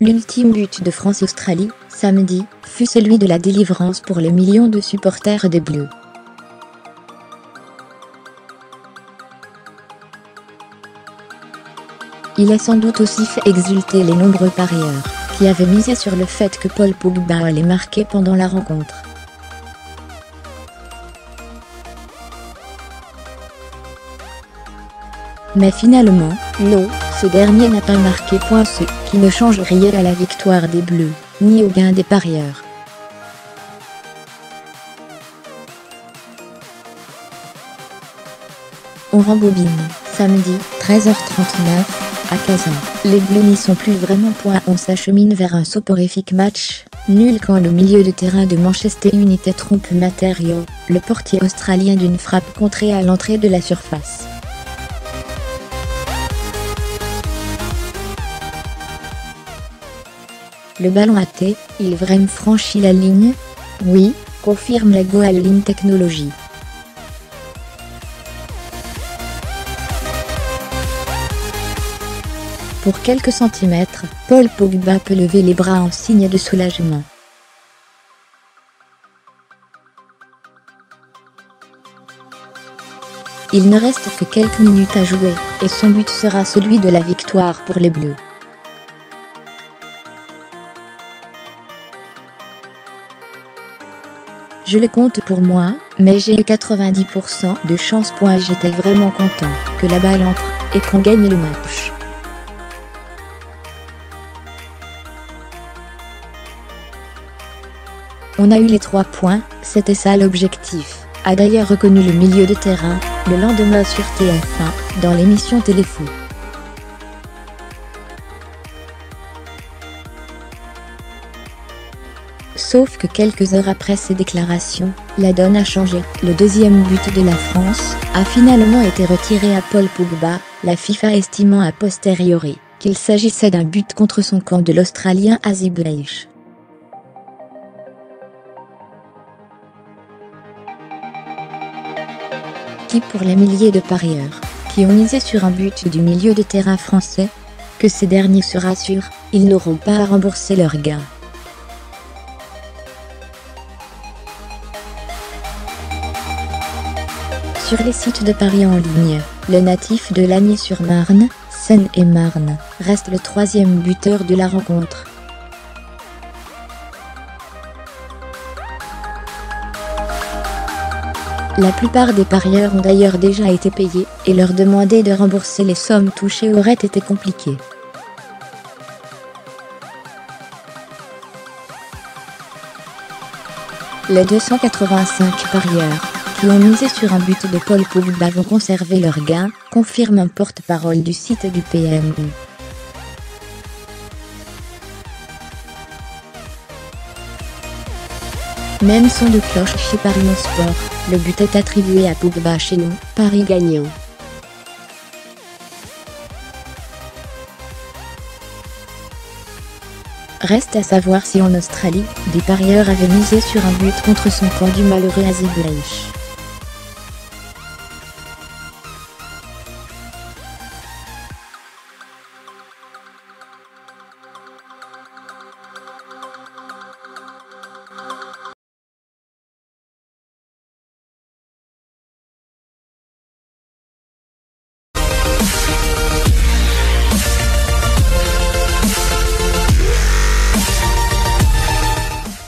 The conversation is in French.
L'ultime but de France-Australie, samedi, fut celui de la délivrance pour les millions de supporters des Bleus. Il a sans doute aussi fait exulter les nombreux parieurs, qui avaient misé sur le fait que Paul Pogba allait marquer pendant la rencontre. Mais finalement, non, ce dernier n'a pas marqué point ce qui ne change rien à la victoire des Bleus, ni au gain des parieurs. On rembobine, samedi, 13h39, à Kazan. Les Bleus n'y sont plus vraiment point on s'achemine vers un soporifique match, nul quand le milieu de terrain de Manchester United trompe Materio, le portier australien d'une frappe contrée à l'entrée de la surface. Le ballon thé, il vraiment franchit la ligne Oui, confirme la Goal Line Technology. Pour quelques centimètres, Paul Pogba peut lever les bras en signe de soulagement. Il ne reste que quelques minutes à jouer, et son but sera celui de la victoire pour les Bleus. Je le compte pour moi, mais j'ai eu 90% de chance. J'étais vraiment content que la balle entre et qu'on gagne le match. On a eu les trois points, c'était ça l'objectif, a d'ailleurs reconnu le milieu de terrain, le lendemain sur TF1, dans l'émission Téléfoot. Sauf que quelques heures après ces déclarations, la donne a changé. Le deuxième but de la France a finalement été retiré à Paul Pogba, la FIFA estimant a posteriori qu'il s'agissait d'un but contre son camp de l'Australien Azib Qui pour les milliers de parieurs, qui ont misé sur un but du milieu de terrain français, que ces derniers se rassurent, ils n'auront pas à rembourser leurs gains. Sur les sites de paris en ligne, le natif de Lagny-sur-Marne, Seine-et-Marne, reste le troisième buteur de la rencontre. La plupart des parieurs ont d'ailleurs déjà été payés, et leur demander de rembourser les sommes touchées aurait été compliqué. Les 285 parieurs qui ont misé sur un but de Paul Pogba vont conserver leur gain, confirme un porte-parole du site du PMU. Même son de cloche chez Paris Sport, le but est attribué à Pogba chez nous, Paris gagnant. Reste à savoir si en Australie, des parieurs avaient misé sur un but contre son camp du malheureux Azib